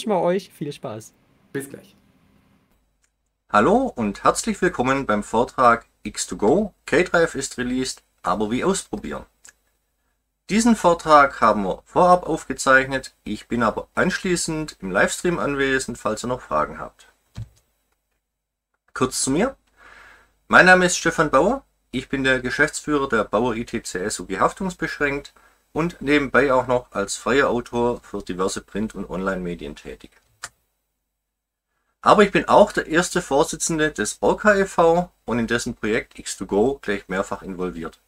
wünsche mal euch viel Spaß. Bis gleich. Hallo und herzlich willkommen beim Vortrag X2Go. K-Drive ist released, aber wie ausprobieren? Diesen Vortrag haben wir vorab aufgezeichnet, ich bin aber anschließend im Livestream anwesend, falls ihr noch Fragen habt. Kurz zu mir. Mein Name ist Stefan Bauer, ich bin der Geschäftsführer der Bauer ITCS UG Haftungsbeschränkt und nebenbei auch noch als freier Autor für diverse Print- und Online-Medien tätig. Aber ich bin auch der erste Vorsitzende des Orca e.V. und in dessen Projekt X2Go gleich mehrfach involviert.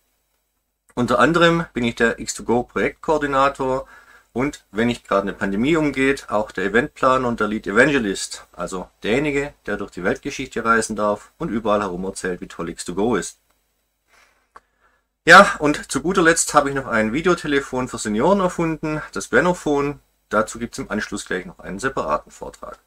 Unter anderem bin ich der X2Go Projektkoordinator und, wenn nicht gerade eine Pandemie umgeht, auch der Eventplaner und der Lead Evangelist, also derjenige, der durch die Weltgeschichte reisen darf und überall herum erzählt, wie toll X2Go ist. Ja, und zu guter Letzt habe ich noch ein Videotelefon für Senioren erfunden, das Benophone. Dazu gibt es im Anschluss gleich noch einen separaten Vortrag.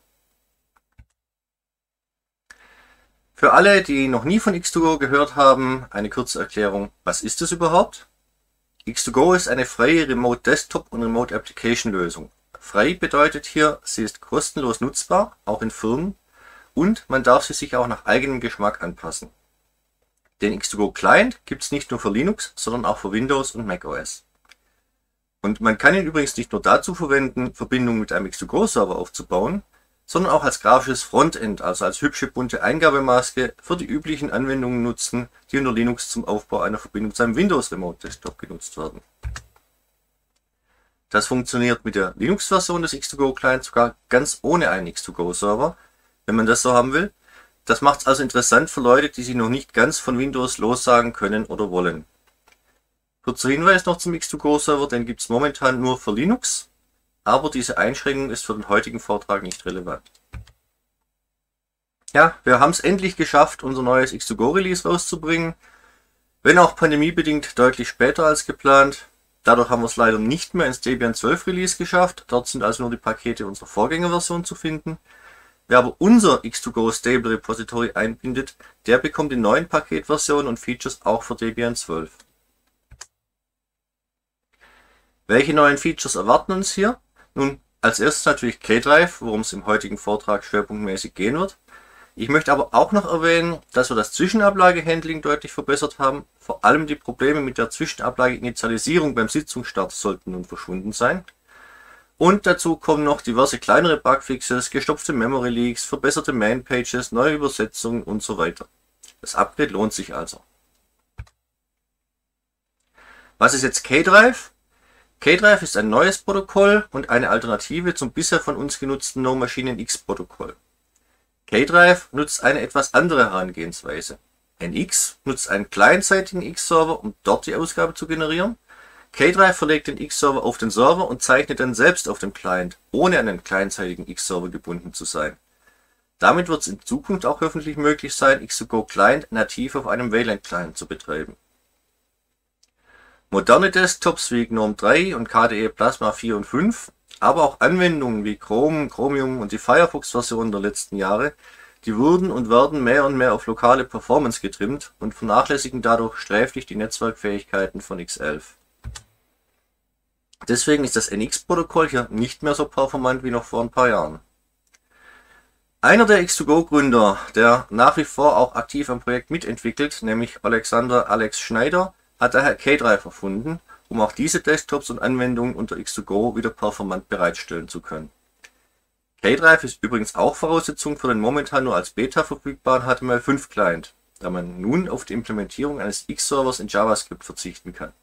Für alle, die noch nie von X2Go gehört haben, eine kurze Erklärung. Was ist es überhaupt? X2Go ist eine freie Remote Desktop und Remote Application Lösung. Frei bedeutet hier, sie ist kostenlos nutzbar, auch in Firmen, und man darf sie sich auch nach eigenem Geschmack anpassen. Den X2Go Client gibt es nicht nur für Linux, sondern auch für Windows und macOS. Und man kann ihn übrigens nicht nur dazu verwenden, Verbindungen mit einem X2Go Server aufzubauen, sondern auch als grafisches Frontend, also als hübsche bunte Eingabemaske für die üblichen Anwendungen nutzen, die unter Linux zum Aufbau einer Verbindung zu einem Windows Remote Desktop genutzt werden. Das funktioniert mit der Linux-Version des X2Go Clients sogar ganz ohne einen X2Go Server, wenn man das so haben will. Das macht es also interessant für Leute, die sich noch nicht ganz von Windows lossagen können oder wollen. Kurzer Hinweis noch zum X2Go Server, den gibt es momentan nur für Linux aber diese Einschränkung ist für den heutigen Vortrag nicht relevant. Ja, wir haben es endlich geschafft, unser neues X2Go-Release rauszubringen, wenn auch pandemiebedingt deutlich später als geplant. Dadurch haben wir es leider nicht mehr ins Debian 12 Release geschafft, dort sind also nur die Pakete unserer Vorgängerversion zu finden. Wer aber unser X2Go Stable Repository einbindet, der bekommt die neuen Paketversionen und Features auch für Debian 12. Welche neuen Features erwarten uns hier? Nun, als erstes natürlich K-Drive, worum es im heutigen Vortrag schwerpunktmäßig gehen wird. Ich möchte aber auch noch erwähnen, dass wir das Zwischenablagehandling deutlich verbessert haben. Vor allem die Probleme mit der Zwischenablageinitialisierung beim Sitzungsstart sollten nun verschwunden sein. Und dazu kommen noch diverse kleinere Bugfixes, gestopfte Memory Leaks, verbesserte Man-Pages, neue Übersetzungen und so weiter. Das Upgrade lohnt sich also. Was ist jetzt K-Drive? K-Drive ist ein neues Protokoll und eine Alternative zum bisher von uns genutzten NoMachineX-Protokoll. K-Drive nutzt eine etwas andere Herangehensweise. NX nutzt einen clientseitigen X-Server, um dort die Ausgabe zu generieren. K-Drive verlegt den X-Server auf den Server und zeichnet dann selbst auf dem Client, ohne an einen clientseitigen X-Server gebunden zu sein. Damit wird es in Zukunft auch hoffentlich möglich sein, X2Go Client nativ auf einem Wayland-Client zu betreiben. Moderne Desktops wie GNOME 3 und KDE Plasma 4 und 5, aber auch Anwendungen wie Chrome, Chromium und die Firefox-Versionen der letzten Jahre, die wurden und werden mehr und mehr auf lokale Performance getrimmt und vernachlässigen dadurch sträflich die Netzwerkfähigkeiten von X11. Deswegen ist das NX-Protokoll hier nicht mehr so performant wie noch vor ein paar Jahren. Einer der X2Go-Gründer, der nach wie vor auch aktiv am Projekt mitentwickelt, nämlich Alexander Alex Schneider, hat daher K-Drive erfunden, um auch diese Desktops und Anwendungen unter X2Go wieder performant bereitstellen zu können. K-Drive ist übrigens auch Voraussetzung für den momentan nur als Beta verfügbaren HTML5 Client, da man nun auf die Implementierung eines X-Servers in JavaScript verzichten kann.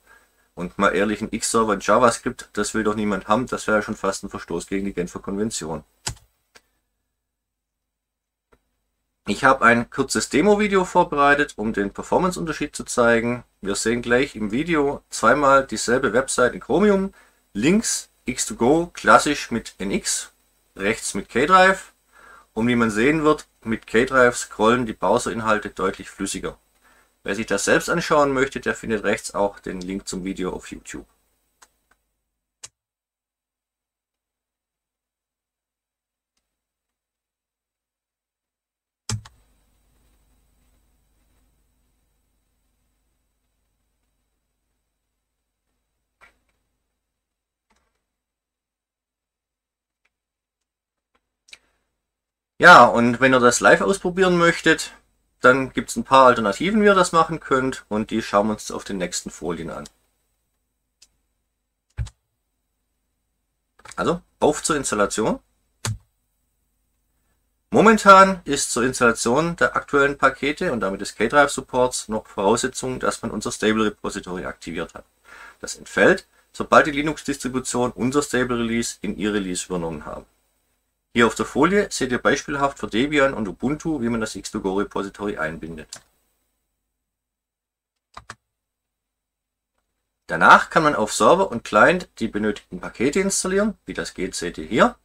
Und mal ehrlich, ein X-Server in JavaScript, das will doch niemand haben, das wäre ja schon fast ein Verstoß gegen die Genfer Konvention. Ich habe ein kurzes Demo-Video vorbereitet, um den Performance-Unterschied zu zeigen. Wir sehen gleich im Video zweimal dieselbe Website in Chromium. Links X2Go klassisch mit NX, rechts mit K-Drive. Und wie man sehen wird, mit K-Drive scrollen die Browserinhalte deutlich flüssiger. Wer sich das selbst anschauen möchte, der findet rechts auch den Link zum Video auf YouTube. Ja, und wenn ihr das live ausprobieren möchtet, dann gibt es ein paar Alternativen, wie ihr das machen könnt und die schauen wir uns auf den nächsten Folien an. Also, auf zur Installation. Momentan ist zur Installation der aktuellen Pakete und damit des K-Drive Supports noch Voraussetzung, dass man unser Stable Repository aktiviert hat. Das entfällt, sobald die Linux-Distribution unser Stable Release in ihr Release übernommen haben. Hier auf der Folie seht ihr beispielhaft für Debian und Ubuntu, wie man das X2Go Repository einbindet. Danach kann man auf Server und Client die benötigten Pakete installieren, wie das geht seht ihr hier.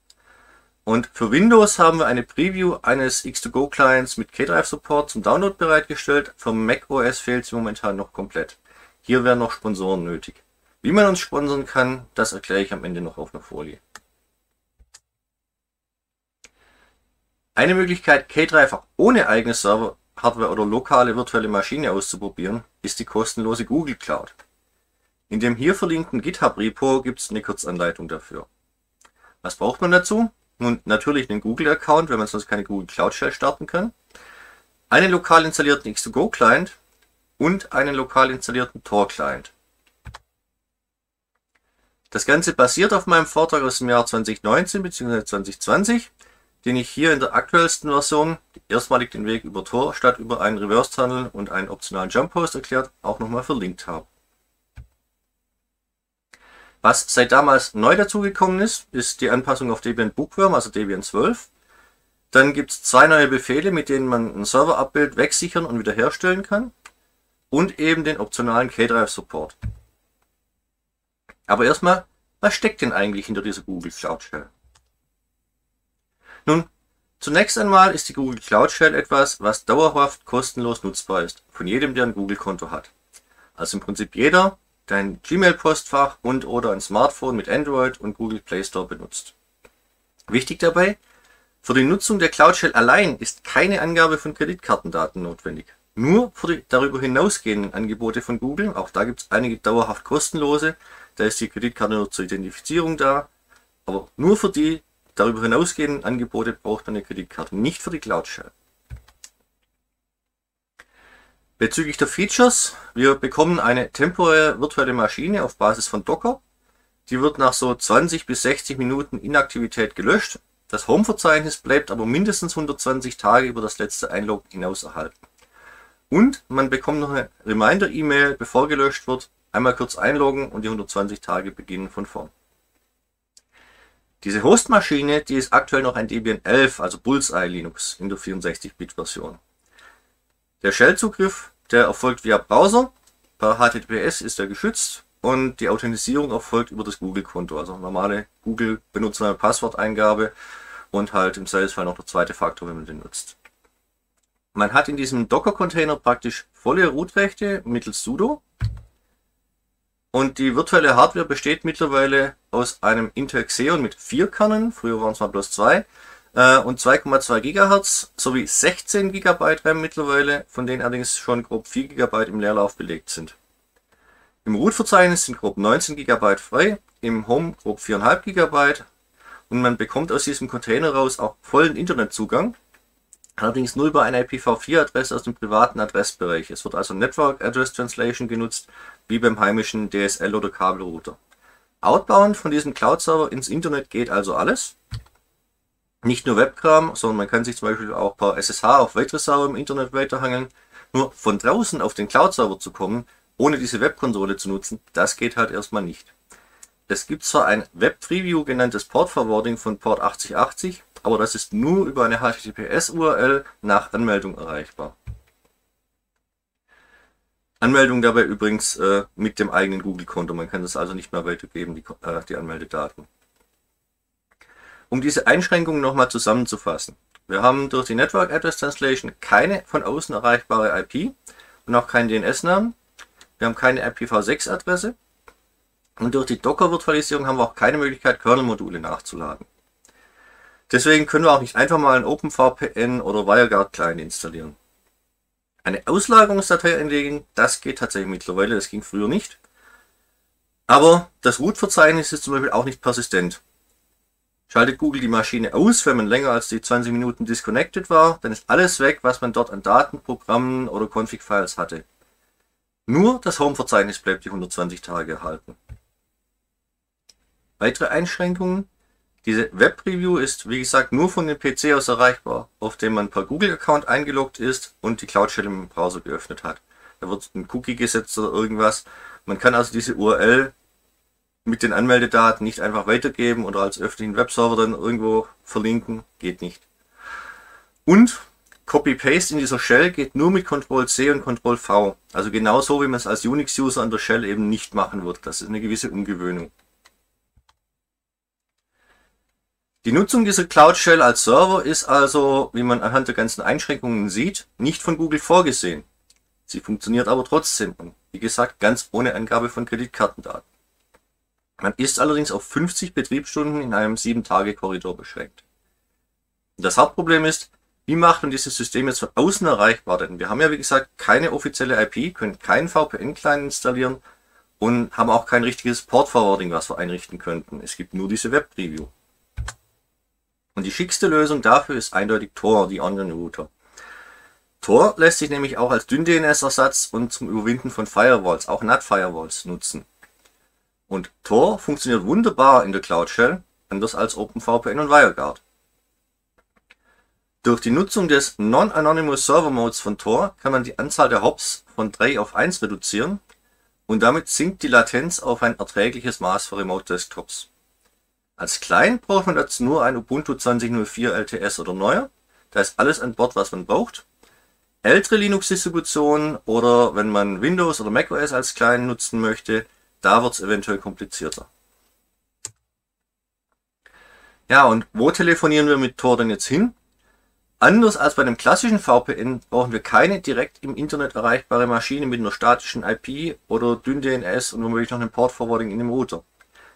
Und für Windows haben wir eine Preview eines X2Go Clients mit K-Drive Support zum Download bereitgestellt. Für Mac OS fehlt sie momentan noch komplett. Hier wären noch Sponsoren nötig. Wie man uns sponsern kann, das erkläre ich am Ende noch auf einer Folie. Eine Möglichkeit, K-Drive auch ohne eigene Server, Hardware oder lokale virtuelle Maschine auszuprobieren, ist die kostenlose Google Cloud. In dem hier verlinkten GitHub Repo gibt es eine Kurzanleitung dafür. Was braucht man dazu? Nun natürlich einen Google-Account, wenn man sonst keine Google Cloud Shell starten kann. Einen lokal installierten X2Go-Client und einen lokal installierten Tor-Client. Das Ganze basiert auf meinem Vortrag aus dem Jahr 2019 bzw. 2020, den ich hier in der aktuellsten Version, erstmalig den Weg über Tor statt über einen Reverse-Tunnel und einen optionalen Jump-Post erklärt, auch nochmal verlinkt habe. Was seit damals neu dazugekommen ist, ist die Anpassung auf Debian Bookworm, also Debian 12. Dann gibt es zwei neue Befehle, mit denen man ein Serverabbild wegsichern und wiederherstellen kann. Und eben den optionalen K-Drive Support. Aber erstmal, was steckt denn eigentlich hinter dieser Google Cloud Shell? Nun, zunächst einmal ist die Google Cloud Shell etwas, was dauerhaft kostenlos nutzbar ist, von jedem, der ein Google-Konto hat. Also im Prinzip jeder, dein Gmail-Postfach und oder ein Smartphone mit Android und Google Play Store benutzt. Wichtig dabei, für die Nutzung der Cloud Shell allein ist keine Angabe von Kreditkartendaten notwendig. Nur für die darüber hinausgehenden Angebote von Google, auch da gibt es einige dauerhaft kostenlose, da ist die Kreditkarte nur zur Identifizierung da, aber nur für die darüber hinausgehenden Angebote braucht man eine Kreditkarte, nicht für die Cloud Shell. Bezüglich der Features, wir bekommen eine temporäre virtuelle Maschine auf Basis von Docker. Die wird nach so 20 bis 60 Minuten Inaktivität gelöscht. Das Home-Verzeichnis bleibt aber mindestens 120 Tage über das letzte Einloggen hinaus erhalten. Und man bekommt noch eine Reminder-E-Mail, bevor gelöscht wird. Einmal kurz einloggen und die 120 Tage beginnen von vorn. Diese Hostmaschine, die ist aktuell noch ein Debian 11, also Bullseye Linux in der 64-Bit-Version. Der Shell-Zugriff, der erfolgt via Browser. Per HTTPS ist er geschützt und die Authentisierung erfolgt über das Google-Konto, also normale Google-Benutzername, Passworteingabe und halt im Sales-Fall noch der zweite Faktor, wenn man den nutzt. Man hat in diesem Docker-Container praktisch volle Root-Rechte mittels sudo und die virtuelle Hardware besteht mittlerweile aus einem Intel Xeon mit vier Kernen, früher waren es mal bloß zwei, äh, und 2,2 GHz sowie 16 GB RAM mittlerweile, von denen allerdings schon grob 4 GB im Leerlauf belegt sind. Im Root-Verzeichnis sind grob 19 GB frei, im Home grob 4,5 GB und man bekommt aus diesem Container raus auch vollen Internetzugang, allerdings nur über eine IPv4-Adresse aus dem privaten Adressbereich. Es wird also Network Address Translation genutzt, wie beim heimischen DSL oder Kabelrouter. Outbound von diesem Cloud-Server ins Internet geht also alles nicht nur Webkram, sondern man kann sich zum Beispiel auch per SSH auf weitere Server im Internet weiterhangeln. Nur von draußen auf den Cloud-Server zu kommen, ohne diese Webkonsole zu nutzen, das geht halt erstmal nicht. Es gibt zwar ein Web-Preview genanntes Port-Forwarding von Port 8080, aber das ist nur über eine HTTPS-URL nach Anmeldung erreichbar. Anmeldung dabei übrigens äh, mit dem eigenen Google-Konto. Man kann das also nicht mehr weitergeben, die, äh, die Anmeldedaten. Um diese Einschränkungen nochmal zusammenzufassen. Wir haben durch die Network Address Translation keine von außen erreichbare IP und auch keinen DNS-Namen. Wir haben keine IPv6-Adresse. Und durch die Docker-Virtualisierung haben wir auch keine Möglichkeit, Kernel-Module nachzuladen. Deswegen können wir auch nicht einfach mal ein OpenVPN oder WireGuard-Client installieren. Eine Auslagerungsdatei einlegen, das geht tatsächlich mittlerweile, das ging früher nicht. Aber das Root-Verzeichnis ist zum Beispiel auch nicht persistent. Schaltet Google die Maschine aus, wenn man länger als die 20 Minuten disconnected war, dann ist alles weg, was man dort an Daten, Programmen oder Config-Files hatte. Nur das Home-Verzeichnis bleibt die 120 Tage erhalten. Weitere Einschränkungen. Diese Web-Preview ist, wie gesagt, nur von dem PC aus erreichbar, auf dem man per Google-Account eingeloggt ist und die Cloud Shell im Browser geöffnet hat. Da wird ein Cookie gesetzt oder irgendwas. Man kann also diese URL mit den Anmeldedaten nicht einfach weitergeben oder als öffentlichen Webserver dann irgendwo verlinken. Geht nicht. Und Copy-Paste in dieser Shell geht nur mit Ctrl-C und Ctrl-V. Also genauso, wie man es als Unix-User an der Shell eben nicht machen wird. Das ist eine gewisse Umgewöhnung. Die Nutzung dieser Cloud Shell als Server ist also, wie man anhand der ganzen Einschränkungen sieht, nicht von Google vorgesehen. Sie funktioniert aber trotzdem und wie gesagt ganz ohne Angabe von Kreditkartendaten. Man ist allerdings auf 50 Betriebsstunden in einem 7-Tage-Korridor beschränkt. Das Hauptproblem ist, wie macht man dieses System jetzt von außen erreichbar? Denn wir haben ja wie gesagt keine offizielle IP, können keinen VPN-Client installieren und haben auch kein richtiges Port-Forwarding, was wir einrichten könnten. Es gibt nur diese Web-Preview. Und die schickste Lösung dafür ist eindeutig Tor, die Onion Router. Tor lässt sich nämlich auch als Dünn-DNS-Ersatz und zum Überwinden von Firewalls, auch NAT-Firewalls, nutzen. Und Tor funktioniert wunderbar in der Cloud Shell, anders als OpenVPN und WireGuard. Durch die Nutzung des Non-Anonymous Server Modes von Tor kann man die Anzahl der Hops von 3 auf 1 reduzieren und damit sinkt die Latenz auf ein erträgliches Maß für Remote Desktops. Als Client braucht man dazu nur ein Ubuntu 2004 LTS oder neuer. Da ist alles an Bord, was man braucht. Ältere Linux-Distributionen oder wenn man Windows oder macOS als Client nutzen möchte, da wird es eventuell komplizierter. Ja, und wo telefonieren wir mit Tor denn jetzt hin? Anders als bei einem klassischen VPN brauchen wir keine direkt im Internet erreichbare Maschine mit einer statischen IP oder dünn DNS und womöglich noch einem Port Forwarding in dem Router.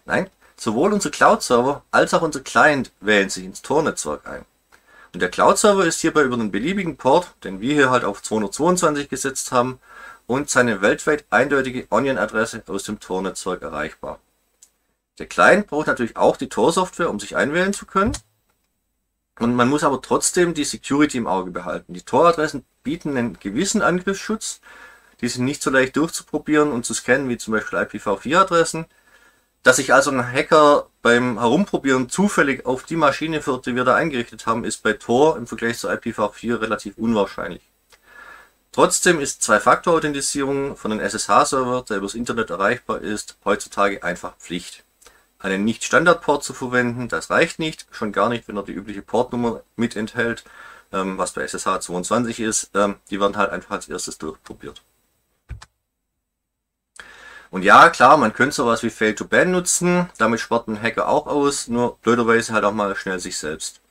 Nein, sowohl unser Cloud-Server als auch unser Client wählen sich ins Tor-Netzwerk ein. Und der Cloud-Server ist hierbei über einen beliebigen Port, den wir hier halt auf 222 gesetzt haben, und seine weltweit eindeutige Onion-Adresse aus dem Tor-Netzwerk erreichbar. Der Client braucht natürlich auch die Tor-Software, um sich einwählen zu können. Und man muss aber trotzdem die Security im Auge behalten. Die Tor-Adressen bieten einen gewissen Angriffsschutz. Die sind nicht so leicht durchzuprobieren und zu scannen wie zum Beispiel IPv4-Adressen. Dass sich also ein Hacker beim Herumprobieren zufällig auf die Maschine führt, die wir da eingerichtet haben, ist bei Tor im Vergleich zu IPv4 relativ unwahrscheinlich. Trotzdem ist Zwei-Faktor-Authentisierung von einem SSH-Server, der übers Internet erreichbar ist, heutzutage einfach Pflicht. Einen Nicht-Standard-Port zu verwenden, das reicht nicht, schon gar nicht, wenn er die übliche Portnummer mit enthält, ähm, was bei SSH 22 ist. Ähm, die werden halt einfach als erstes durchprobiert. Und ja, klar, man könnte sowas wie Fail to Ban nutzen, damit spart ein Hacker auch aus, nur blöderweise halt auch mal schnell sich selbst.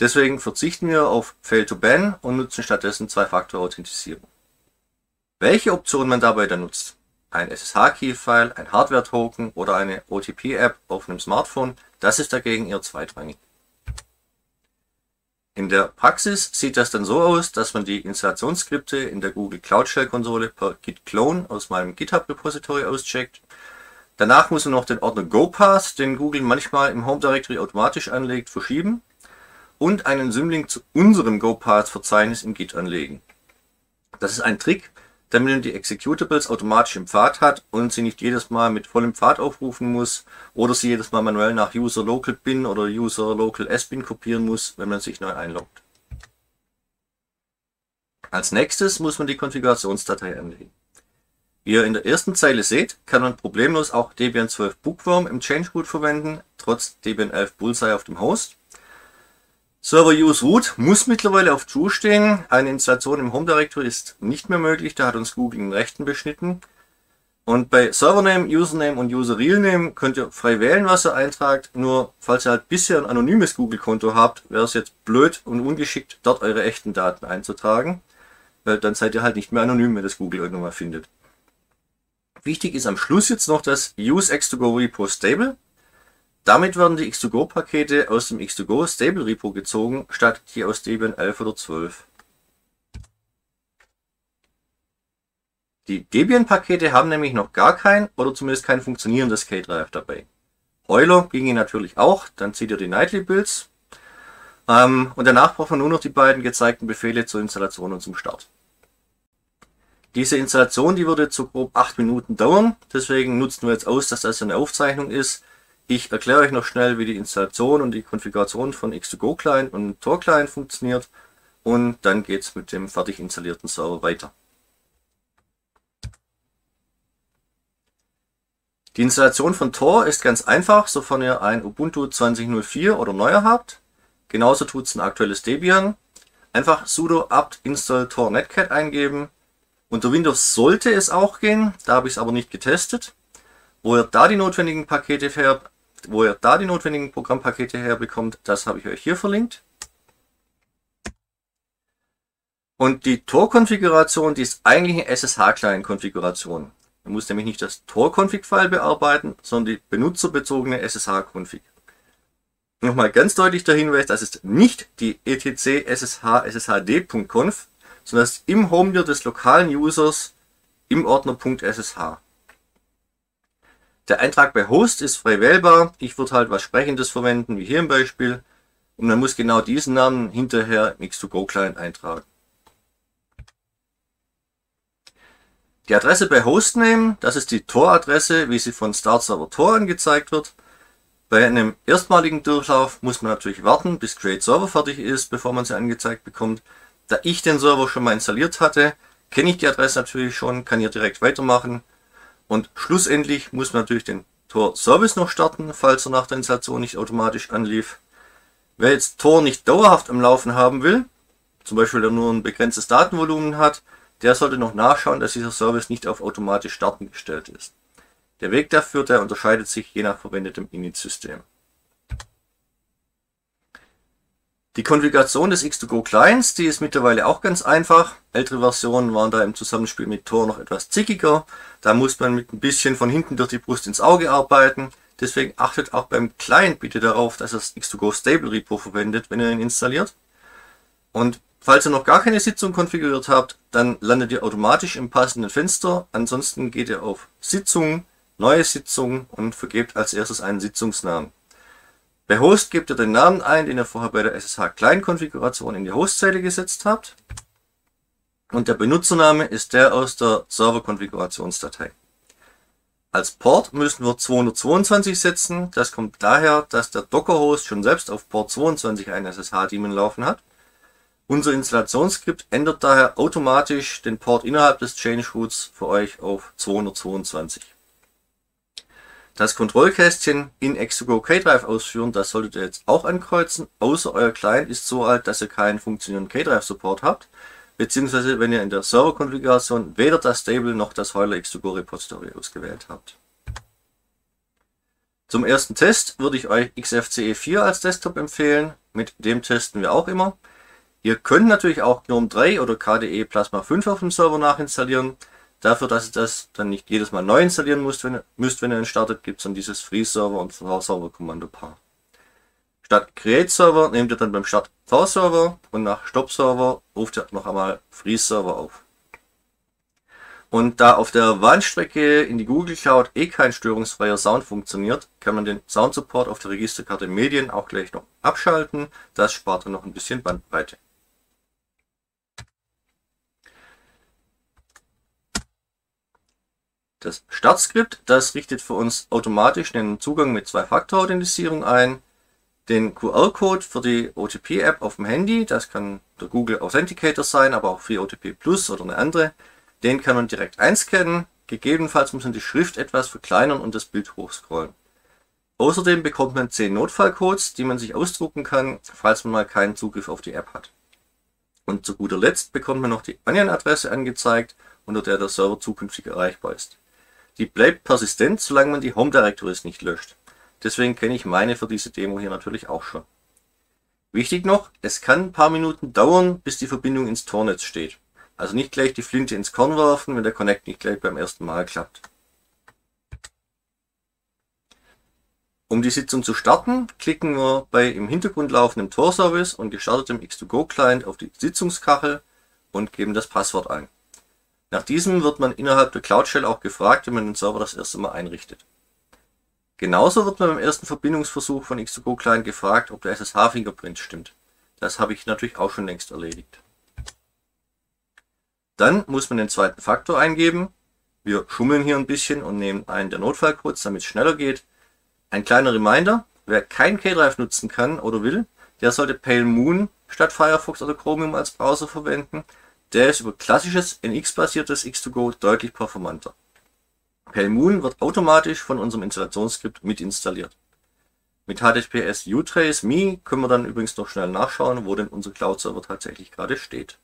Deswegen verzichten wir auf Fail to Ban und nutzen stattdessen Zwei-Faktor-Authentisierung. Welche Option man dabei dann nutzt, ein SSH-Key-File, ein Hardware-Token oder eine OTP-App auf einem Smartphone, das ist dagegen eher zweitrangig. In der Praxis sieht das dann so aus, dass man die Installationsskripte in der Google Cloud Shell Konsole per Git Clone aus meinem GitHub Repository auscheckt. Danach muss man noch den Ordner GoPath, den Google manchmal im Home Directory automatisch anlegt, verschieben und einen Symlink zu unserem GoPath-Verzeichnis im Git anlegen. Das ist ein Trick, damit man die Executables automatisch im Pfad hat und sie nicht jedes Mal mit vollem Pfad aufrufen muss oder sie jedes Mal manuell nach User Local Bin oder User Local S-Bin kopieren muss, wenn man sich neu einloggt. Als nächstes muss man die Konfigurationsdatei anlegen. Wie ihr in der ersten Zeile seht, kann man problemlos auch Debian 12 Bookworm im Change Root verwenden, trotz Debian 11 Bullseye auf dem Host. Server Use Root muss mittlerweile auf True stehen. Eine Installation im Home Directory ist nicht mehr möglich, da hat uns Google den Rechten beschnitten. Und bei Servername, Username und User Real Name könnt ihr frei wählen, was ihr eintragt. Nur falls ihr halt bisher ein anonymes Google-Konto habt, wäre es jetzt blöd und ungeschickt, dort eure echten Daten einzutragen. Weil dann seid ihr halt nicht mehr anonym, wenn das Google irgendwann mal findet. Wichtig ist am Schluss jetzt noch das Use X2Go Repo Stable. Damit werden die X2Go-Pakete aus dem X2Go Stable Repo gezogen, statt die aus Debian 11 oder 12. Die Debian-Pakete haben nämlich noch gar kein oder zumindest kein funktionierendes K-Drive dabei. Euler ginge natürlich auch, dann zieht ihr die Nightly Builds. Ähm, und danach braucht man nur noch die beiden gezeigten Befehle zur Installation und zum Start. Diese Installation, die würde zu grob 8 Minuten dauern, deswegen nutzen wir jetzt aus, dass das eine Aufzeichnung ist. Ich erkläre euch noch schnell, wie die Installation und die Konfiguration von X2Go Client und Tor Client funktioniert und dann geht es mit dem fertig installierten Server weiter. Die Installation von Tor ist ganz einfach, sofern ihr ein Ubuntu 20.04 oder neuer habt. Genauso tut es ein aktuelles Debian. Einfach sudo apt install tor netcat eingeben. Unter Windows sollte es auch gehen, da habe ich es aber nicht getestet. Wo ihr da die notwendigen Pakete her, wo ihr da die notwendigen Programmpakete herbekommt, das habe ich euch hier verlinkt. Und die Tor-Konfiguration, die ist eigentlich eine SSH-Client-Konfiguration. Man muss nämlich nicht das Tor-Config-File bearbeiten, sondern die benutzerbezogene SSH-Config. Nochmal ganz deutlich der Hinweis, das ist nicht die etc ssh sshd.conf, sondern das ist im Home des lokalen Users im Ordner .ssh. Der Eintrag bei Host ist frei wählbar. Ich würde halt was Sprechendes verwenden, wie hier im Beispiel. Und man muss genau diesen Namen hinterher im X2Go Client eintragen. Die Adresse bei Hostname, das ist die Tor-Adresse, wie sie von Start Server Tor angezeigt wird. Bei einem erstmaligen Durchlauf muss man natürlich warten, bis Create Server fertig ist, bevor man sie angezeigt bekommt. Da ich den Server schon mal installiert hatte, kenne ich die Adresse natürlich schon, kann hier direkt weitermachen. Und schlussendlich muss man natürlich den Tor Service noch starten, falls er nach der Installation nicht automatisch anlief. Wer jetzt Tor nicht dauerhaft am Laufen haben will, zum Beispiel der nur ein begrenztes Datenvolumen hat, der sollte noch nachschauen, dass dieser Service nicht auf automatisch starten gestellt ist. Der Weg dafür, der unterscheidet sich je nach verwendetem Init-System. Die Konfiguration des X2Go Clients, die ist mittlerweile auch ganz einfach. Ältere Versionen waren da im Zusammenspiel mit Tor noch etwas zickiger. Da muss man mit ein bisschen von hinten durch die Brust ins Auge arbeiten. Deswegen achtet auch beim Client bitte darauf, dass er das X2Go Stable Repo verwendet, wenn ihr ihn installiert. Und Falls ihr noch gar keine Sitzung konfiguriert habt, dann landet ihr automatisch im passenden Fenster. Ansonsten geht ihr auf Sitzung, Neue Sitzung und vergebt als erstes einen Sitzungsnamen. Bei Host gebt ihr den Namen ein, den ihr vorher bei der SSH Client Konfiguration in die Hostzeile gesetzt habt. Und der Benutzername ist der aus der Server Konfigurationsdatei. Als Port müssen wir 222 setzen. Das kommt daher, dass der Docker-Host schon selbst auf Port 22 einen SSH-Daemon laufen hat. Unser Installationsskript ändert daher automatisch den Port innerhalb des Change Roots für euch auf 222. Das Kontrollkästchen in X2Go K-Drive ausführen, das solltet ihr jetzt auch ankreuzen, außer euer Client ist so alt, dass ihr keinen funktionierenden K-Drive Support habt, beziehungsweise wenn ihr in der Serverkonfiguration weder das Stable noch das Heuler X2Go Repository ausgewählt habt. Zum ersten Test würde ich euch XFCE 4 als Desktop empfehlen, mit dem testen wir auch immer. Ihr könnt natürlich auch GNOME 3 oder KDE Plasma 5 auf dem Server nachinstallieren. Dafür, dass ihr das dann nicht jedes Mal neu installieren müsst, wenn, müsst, wenn ihr ihn startet, gibt es dann dieses Free-Server und V-Server-Kommando-Paar. Statt Create-Server nehmt ihr dann beim Start V-Server und nach Stop-Server ruft ihr noch einmal Free-Server auf. Und da auf der Warnstrecke in die Google Cloud eh kein störungsfreier Sound funktioniert, kann man den Sound Support auf der Registerkarte Medien auch gleich noch abschalten. Das spart dann noch ein bisschen Bandbreite. Das Startskript, das richtet für uns automatisch den Zugang mit Zwei-Faktor-Authentisierung ein. Den QR-Code für die OTP-App auf dem Handy, das kann der Google Authenticator sein, aber auch für OTP Plus oder eine andere. Den kann man direkt einscannen. Gegebenenfalls muss man die Schrift etwas verkleinern und das Bild hochscrollen. Außerdem bekommt man 10 Notfallcodes, die man sich ausdrucken kann, falls man mal keinen Zugriff auf die App hat. Und zu guter Letzt bekommt man noch die Onion-Adresse angezeigt, unter der der Server zukünftig erreichbar ist. Die bleibt persistent, solange man die Home Directories nicht löscht. Deswegen kenne ich meine für diese Demo hier natürlich auch schon. Wichtig noch, es kann ein paar Minuten dauern, bis die Verbindung ins Tornetz steht. Also nicht gleich die Flinte ins Korn werfen, wenn der Connect nicht gleich beim ersten Mal klappt. Um die Sitzung zu starten, klicken wir bei im Hintergrund laufendem Tor-Service und gestartetem X2Go-Client auf die Sitzungskachel und geben das Passwort ein. Nach diesem wird man innerhalb der Cloud Shell auch gefragt, wenn man den Server das erste Mal einrichtet. Genauso wird man beim ersten Verbindungsversuch von X2Go Client gefragt, ob der SSH-Fingerprint stimmt. Das habe ich natürlich auch schon längst erledigt. Dann muss man den zweiten Faktor eingeben. Wir schummeln hier ein bisschen und nehmen einen der Notfallcodes, damit es schneller geht. Ein kleiner Reminder, wer kein K-Drive nutzen kann oder will, der sollte Pale Moon statt Firefox oder Chromium als Browser verwenden. Der ist über klassisches NX-basiertes X2Go deutlich performanter. Pale Moon wird automatisch von unserem Installationsskript mit installiert. Mit HTTPS utrace me können wir dann übrigens noch schnell nachschauen, wo denn unser Cloud-Server tatsächlich gerade steht.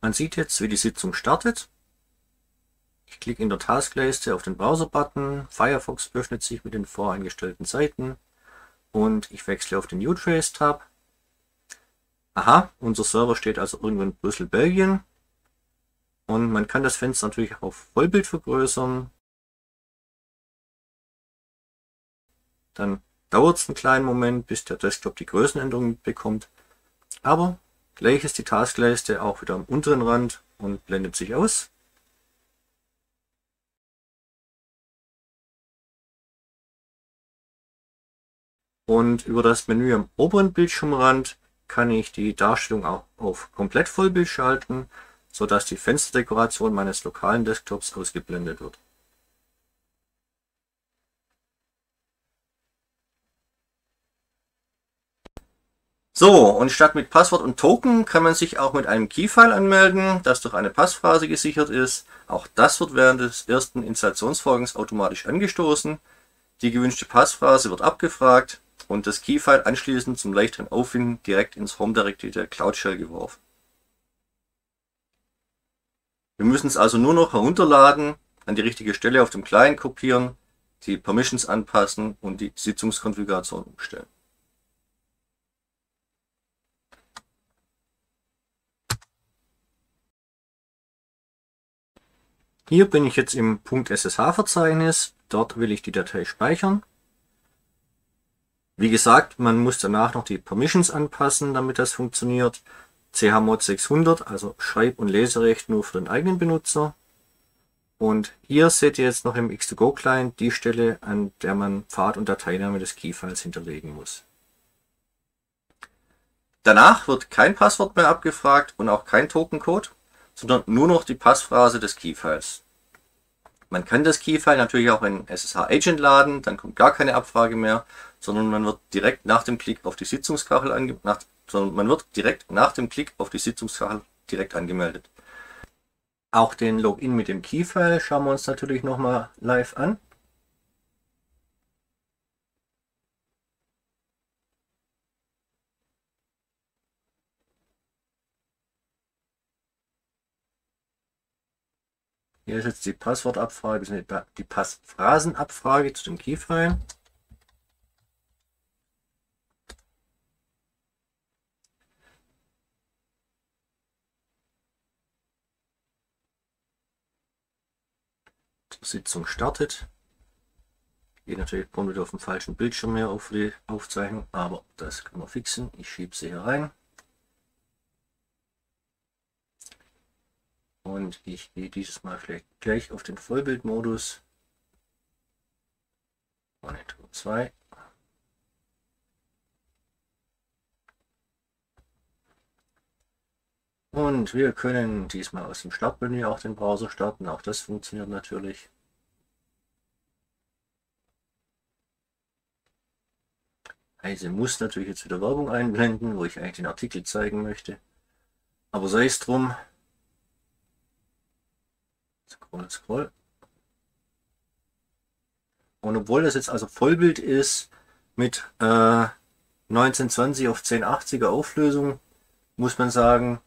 Man sieht jetzt, wie die Sitzung startet. Ich klicke in der Taskleiste auf den Browser-Button, Firefox öffnet sich mit den voreingestellten Seiten und ich wechsle auf den Utrace-Tab. Aha, unser Server steht also irgendwo in Brüssel, Belgien. Und man kann das Fenster natürlich auf Vollbild vergrößern. Dann dauert es einen kleinen Moment, bis der Desktop die Größenänderung mitbekommt. Aber Gleich ist die Taskleiste auch wieder am unteren Rand und blendet sich aus. Und über das Menü am oberen Bildschirmrand kann ich die Darstellung auch auf komplett Vollbild schalten, sodass die Fensterdekoration meines lokalen Desktops ausgeblendet wird. So, und statt mit Passwort und Token kann man sich auch mit einem Keyfile anmelden, das durch eine Passphrase gesichert ist. Auch das wird während des ersten Installationsvorgangs automatisch angestoßen. Die gewünschte Passphrase wird abgefragt und das Keyfile anschließend zum leichteren Auffinden direkt ins Home Directory der Cloud Shell geworfen. Wir müssen es also nur noch herunterladen, an die richtige Stelle auf dem Client kopieren, die Permissions anpassen und die Sitzungskonfiguration umstellen. Hier bin ich jetzt im .ssh-Verzeichnis. Dort will ich die Datei speichern. Wie gesagt, man muss danach noch die Permissions anpassen, damit das funktioniert. chmod 600, also Schreib- und Leserecht nur für den eigenen Benutzer. Und hier seht ihr jetzt noch im X2Go-Client die Stelle, an der man Pfad und Dateiname des Keyfiles hinterlegen muss. Danach wird kein Passwort mehr abgefragt und auch kein Tokencode sondern nur noch die Passphrase des Keyfiles. Man kann das Keyfile natürlich auch in SSH Agent laden, dann kommt gar keine Abfrage mehr, sondern man wird direkt nach dem Klick auf die Sitzungskachel ange nach, sondern man wird direkt nach dem Klick auf die Sitzungskachel direkt angemeldet. Auch den Login mit dem Keyfile schauen wir uns natürlich nochmal live an. Hier ist jetzt die Passwortabfrage, die Passphrasenabfrage zu dem Keyfile. Sitzung startet. Geht natürlich kommt wieder auf dem falschen Bildschirm mehr auf die Aufzeichnung, aber das können wir fixen. Ich schiebe sie hier rein. Und ich gehe dieses Mal vielleicht gleich auf den Vollbildmodus. Monitor 2. Und wir können diesmal aus dem Startmenü auch den Browser starten. Auch das funktioniert natürlich. Heise muss natürlich jetzt wieder Werbung einblenden, wo ich eigentlich den Artikel zeigen möchte. Aber sei es drum, Scroll, scroll. Und obwohl das jetzt also Vollbild ist mit äh, 1920 auf 1080er Auflösung, muss man sagen,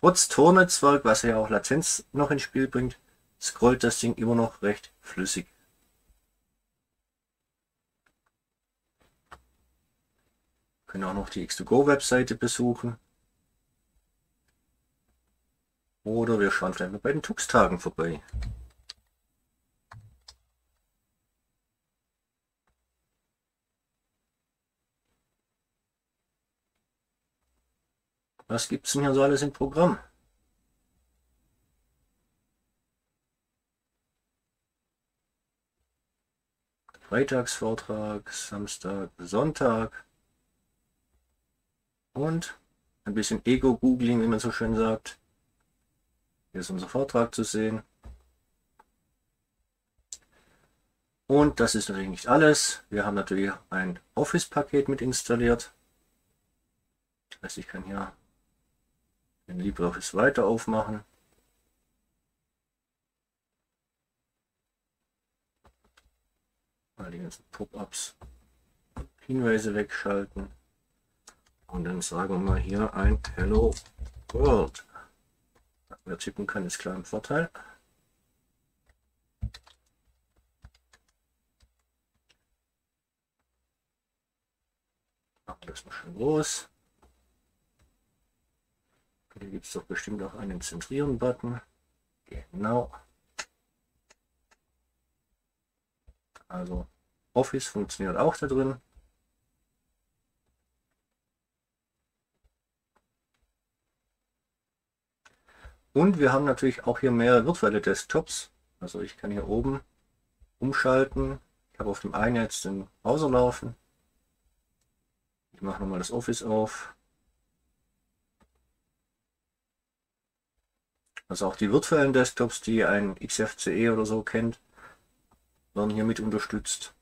trotz Tornetzwerk, was ja auch Latenz noch ins Spiel bringt, scrollt das Ding immer noch recht flüssig. Können auch noch die X2Go Webseite besuchen. Oder wir schauen vielleicht mal bei den Tux-Tagen vorbei. Was gibt es denn hier so alles im Programm? Freitagsvortrag, Samstag, Sonntag und ein bisschen Ego-Googling, wie man so schön sagt. Hier ist unser Vortrag zu sehen. Und das ist natürlich nicht alles. Wir haben natürlich ein Office-Paket mit installiert. Das heißt, ich kann hier den LibreOffice weiter aufmachen. Mal die ganzen Pop-ups, Hinweise wegschalten. Und dann sagen wir mal hier ein Hello World. Wer tippen kann, ist klar im Vorteil. Machen das mal schon groß. Hier gibt es doch bestimmt auch einen Zentrieren-Button. Genau. Also Office funktioniert auch da drin. Und wir haben natürlich auch hier mehrere virtuelle Desktops. Also ich kann hier oben umschalten. Ich habe auf dem einen jetzt den Browser laufen. Ich mache nochmal das Office auf. Also auch die virtuellen Desktops, die ein XFCE oder so kennt, werden hier mit unterstützt.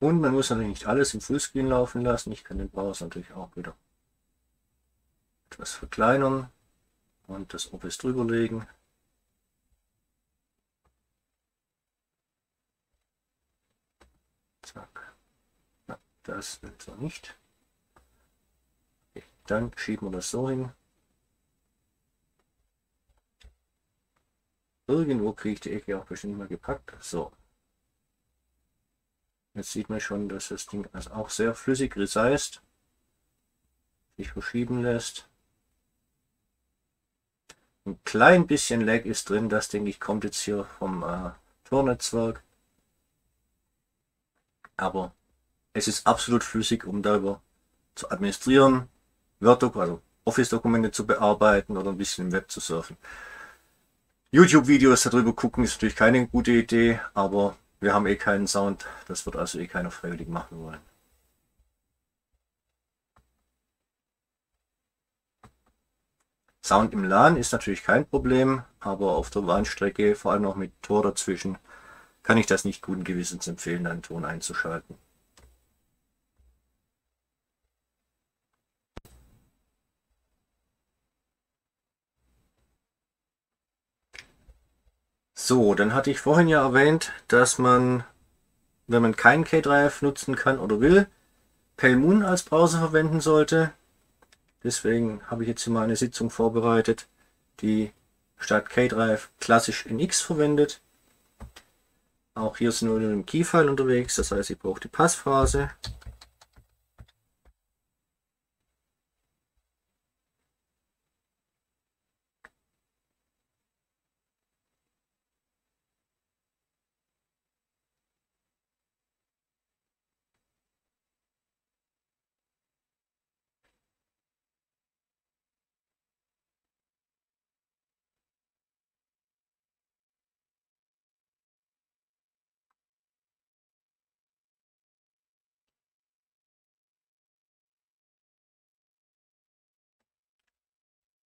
Und man muss natürlich nicht alles im Fullscreen laufen lassen. Ich kann den Browser natürlich auch wieder etwas verkleinern und das Office drüber das will so nicht. Dann schieben wir das so hin. Irgendwo kriege ich die Ecke auch bestimmt mal gepackt. So, Jetzt sieht man schon, dass das Ding also auch sehr flüssig resized sich verschieben lässt. Ein klein bisschen Lag ist drin, das denke ich kommt jetzt hier vom äh, Tornetzwerk. Aber es ist absolut flüssig, um darüber zu administrieren, Word, also Office-Dokumente zu bearbeiten oder ein bisschen im Web zu surfen. YouTube-Videos darüber gucken ist natürlich keine gute Idee, aber wir haben eh keinen Sound, das wird also eh keiner freiwillig machen wollen. Sound im LAN ist natürlich kein Problem, aber auf der Warnstrecke, vor allem noch mit Tor dazwischen, kann ich das nicht guten Gewissens empfehlen, einen Ton einzuschalten. So, dann hatte ich vorhin ja erwähnt, dass man, wenn man keinen K-Drive nutzen kann oder will, Pelmoon als Browser verwenden sollte. Deswegen habe ich jetzt hier mal eine Sitzung vorbereitet, die statt K-Drive klassisch NX verwendet. Auch hier sind wir mit dem Keyfile unterwegs, das heißt, ich brauche die Passphrase.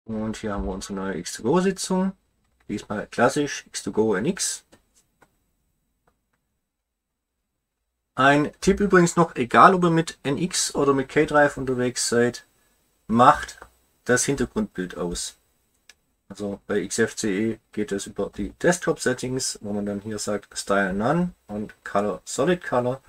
Und hier haben wir unsere neue X2Go-Sitzung. Diesmal klassisch X2Go NX. Ein Tipp übrigens noch, egal ob ihr mit NX oder mit K-Drive unterwegs seid, macht das Hintergrundbild aus. Also bei XFCE geht es über die Desktop Settings, wo man dann hier sagt Style None und Color Solid Color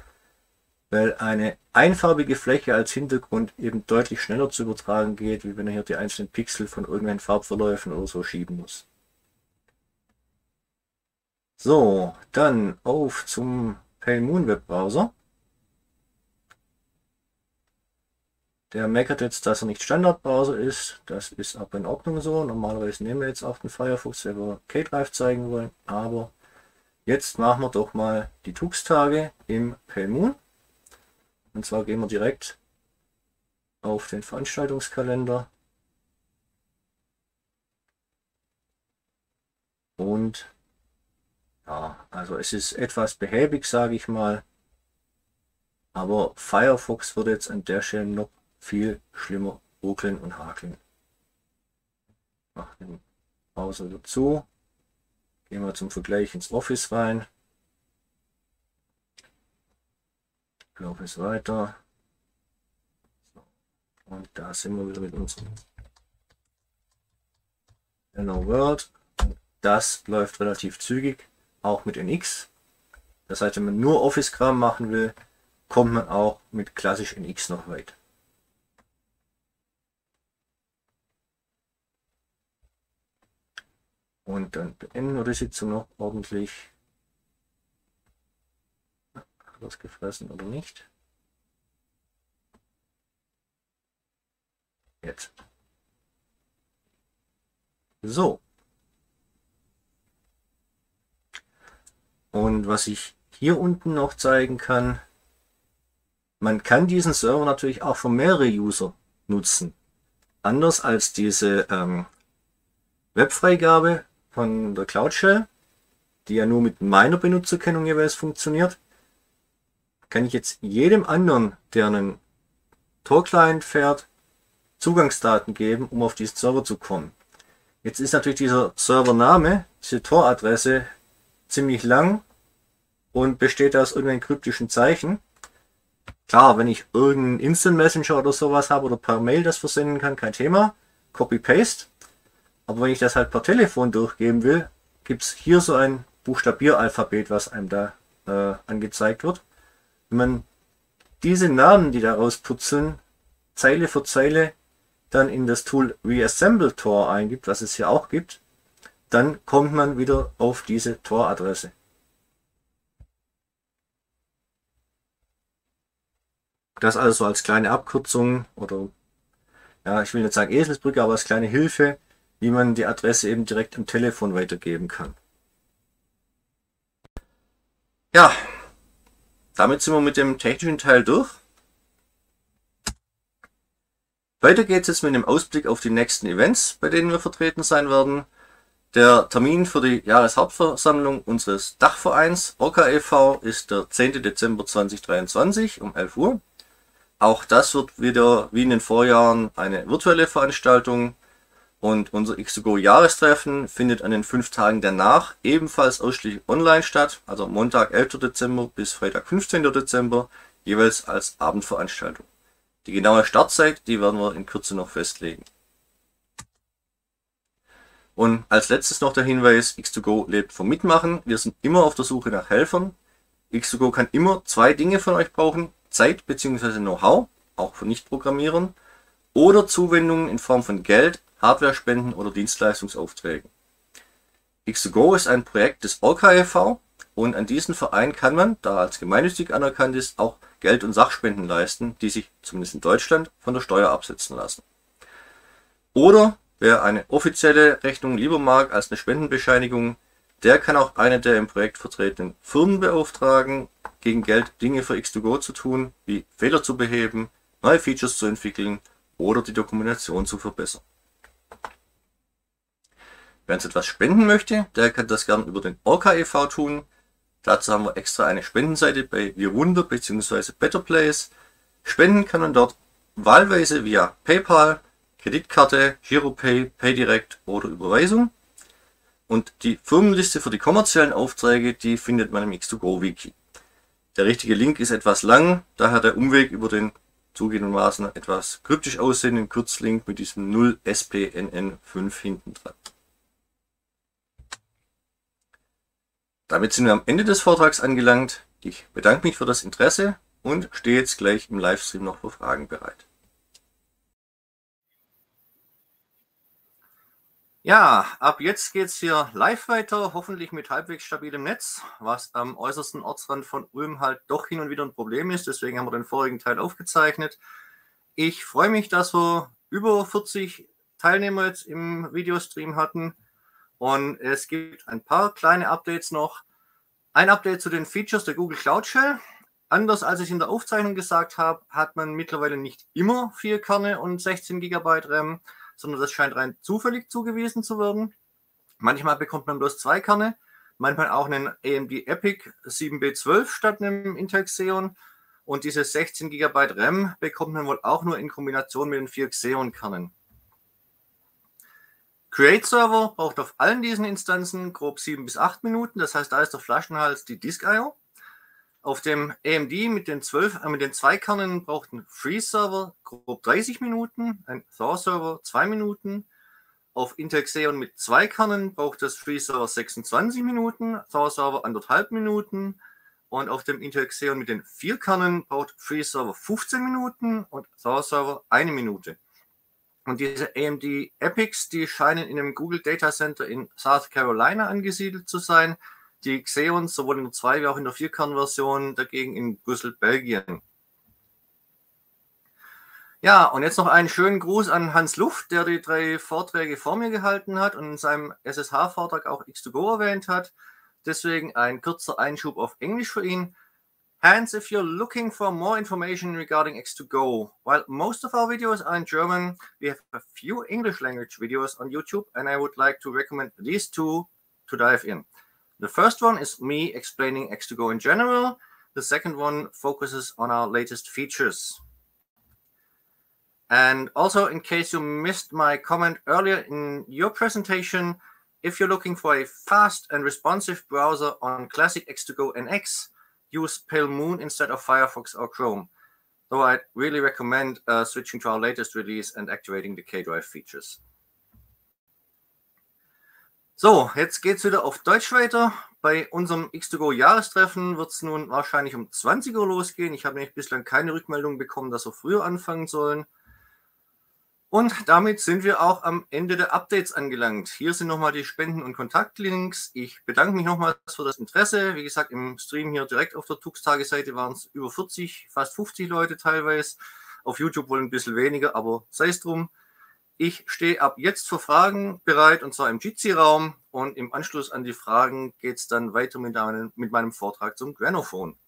weil eine einfarbige Fläche als Hintergrund eben deutlich schneller zu übertragen geht, wie wenn er hier die einzelnen Pixel von irgendwelchen Farbverläufen oder so schieben muss. So, dann auf zum Pale Moon Web. Der meckert jetzt, dass er nicht Standardbrowser ist. Das ist aber in Ordnung so. Normalerweise nehmen wir jetzt auch den Firefox, wenn wir K-Drive zeigen wollen. Aber jetzt machen wir doch mal die Tux-Tage im Pale Moon. Und zwar gehen wir direkt auf den Veranstaltungskalender und ja, also es ist etwas behäbig, sage ich mal, aber Firefox würde jetzt an der Stelle noch viel schlimmer ruckeln und hakeln. Mach den Browser dazu, gehen wir zum Vergleich ins Office rein. Ich laufe es weiter. So. Und da sind wir wieder mit unserem Hello World. Das läuft relativ zügig, auch mit NX. Das heißt, wenn man nur Office-Kram machen will, kommt man auch mit klassisch NX noch weit. Und dann beenden wir die Sitzung noch ordentlich. Das gefressen oder nicht? Jetzt. So. Und was ich hier unten noch zeigen kann, man kann diesen Server natürlich auch für mehrere User nutzen. Anders als diese ähm, Webfreigabe von der Cloud Shell, die ja nur mit meiner Benutzerkennung jeweils funktioniert, kann ich jetzt jedem anderen, der einen Tor-Client fährt, Zugangsdaten geben, um auf diesen Server zu kommen. Jetzt ist natürlich dieser Servername, diese Tor-Adresse, ziemlich lang und besteht aus irgendeinem kryptischen Zeichen. Klar, wenn ich irgendeinen Instant Messenger oder sowas habe oder per Mail das versenden kann, kein Thema. Copy-Paste. Aber wenn ich das halt per Telefon durchgeben will, gibt es hier so ein Buchstabieralphabet, was einem da äh, angezeigt wird. Wenn man diese Namen, die daraus putzeln, Zeile für Zeile dann in das Tool Reassemble Tor eingibt, was es hier auch gibt, dann kommt man wieder auf diese Tor-Adresse. Das also als kleine Abkürzung oder ja, ich will nicht sagen Eselsbrücke, aber als kleine Hilfe, wie man die Adresse eben direkt am Telefon weitergeben kann. Ja, damit sind wir mit dem technischen Teil durch. Weiter geht es jetzt mit dem Ausblick auf die nächsten Events, bei denen wir vertreten sein werden. Der Termin für die Jahreshauptversammlung unseres Dachvereins Orca e.V. ist der 10. Dezember 2023 um 11 Uhr. Auch das wird wieder wie in den Vorjahren eine virtuelle Veranstaltung und unser X2Go Jahrestreffen findet an den fünf Tagen danach ebenfalls ausschließlich online statt, also Montag 11. Dezember bis Freitag 15. Dezember, jeweils als Abendveranstaltung. Die genaue Startzeit, die werden wir in Kürze noch festlegen. Und als letztes noch der Hinweis, X2Go lebt vom Mitmachen. Wir sind immer auf der Suche nach Helfern. X2Go kann immer zwei Dinge von euch brauchen. Zeit bzw. Know-how, auch von Nicht-Programmierern, oder Zuwendungen in Form von Geld, Hardware-Spenden oder Dienstleistungsaufträgen. X2Go ist ein Projekt des Orca e.V. und an diesen Verein kann man, da er als gemeinnützig anerkannt ist, auch Geld- und Sachspenden leisten, die sich zumindest in Deutschland von der Steuer absetzen lassen. Oder wer eine offizielle Rechnung lieber mag als eine Spendenbescheinigung, der kann auch eine der im Projekt vertretenen Firmen beauftragen, gegen Geld Dinge für X2Go zu tun, wie Fehler zu beheben, neue Features zu entwickeln oder die Dokumentation zu verbessern. Wer uns etwas spenden möchte, der kann das gern über den Orca e.V. tun. Dazu haben wir extra eine Spendenseite bei WirWunder bzw. Better Place. Spenden kann man dort wahlweise via PayPal, Kreditkarte, Giropay, PayDirect oder Überweisung. Und die Firmenliste für die kommerziellen Aufträge, die findet man im X2Go Wiki. Der richtige Link ist etwas lang, daher der Umweg über den zugegebenermaßen etwas kryptisch aussehenden Kurzlink mit diesem 0 SPNN5 hinten dran. Damit sind wir am Ende des Vortrags angelangt. Ich bedanke mich für das Interesse und stehe jetzt gleich im Livestream noch für Fragen bereit. Ja, ab jetzt geht es hier live weiter, hoffentlich mit halbwegs stabilem Netz, was am äußersten Ortsrand von Ulm halt doch hin und wieder ein Problem ist. Deswegen haben wir den vorigen Teil aufgezeichnet. Ich freue mich, dass wir über 40 Teilnehmer jetzt im Videostream hatten. Und es gibt ein paar kleine Updates noch. Ein Update zu den Features der Google Cloud Shell. Anders als ich in der Aufzeichnung gesagt habe, hat man mittlerweile nicht immer vier Kerne und 16 GB RAM sondern das scheint rein zufällig zugewiesen zu werden. Manchmal bekommt man bloß zwei Kerne. manchmal auch einen AMD Epic 7B12 statt einem Intel Xeon. Und diese 16 GB RAM bekommt man wohl auch nur in Kombination mit den vier Xeon-Kernen. Create-Server braucht auf allen diesen Instanzen grob 7 bis 8 Minuten. Das heißt, da ist der Flaschenhals die Disk-IO. Auf dem AMD mit den, 12, äh, mit den zwei Kernen braucht ein Free-Server grob 30 Minuten, ein Thaw-Server 2 Minuten. Auf Intel Xeon mit zwei Kernen braucht das Free-Server 26 Minuten, Thaw-Server 1,5 Minuten. Und auf dem Intel Xeon mit den vier Kernen braucht Free-Server 15 Minuten und Thaw-Server eine Minute. Und diese AMD Epics, die scheinen in einem Google Data Center in South Carolina angesiedelt zu sein. Die Xeons sowohl in der 2 wie auch in der 4-Kern-Version dagegen in Brüssel, Belgien. Ja, und jetzt noch einen schönen Gruß an Hans Luft, der die drei Vorträge vor mir gehalten hat und in seinem SSH-Vortrag auch X2Go erwähnt hat. Deswegen ein kurzer Einschub auf Englisch für ihn. Hands, if you're looking for more information regarding X2Go, while most of our videos are in German, we have a few English language videos on YouTube, and I would like to recommend these two to dive in. The first one is me explaining X2Go in general. The second one focuses on our latest features. And also, in case you missed my comment earlier in your presentation, if you're looking for a fast and responsive browser on classic X2Go NX, use Pale Moon instead of Firefox or Chrome. Though I'd really recommend uh, switching to our latest release and activating the K-Drive features. So, jetzt geht's wieder auf Deutsch weiter. Bei unserem X2Go Jahrestreffen wird es nun wahrscheinlich um 20 Uhr losgehen. Ich habe nämlich bislang keine Rückmeldung bekommen, dass wir früher anfangen sollen. Und damit sind wir auch am Ende der Updates angelangt. Hier sind nochmal die Spenden- und Kontaktlinks. Ich bedanke mich nochmals für das Interesse. Wie gesagt, im Stream hier direkt auf der Tux-Tagesseite waren es über 40, fast 50 Leute teilweise. Auf YouTube wohl ein bisschen weniger, aber sei es drum. Ich stehe ab jetzt für Fragen bereit und zwar im Jitsi-Raum und im Anschluss an die Fragen geht es dann weiter mit, meinem Vortrag zum Granophone.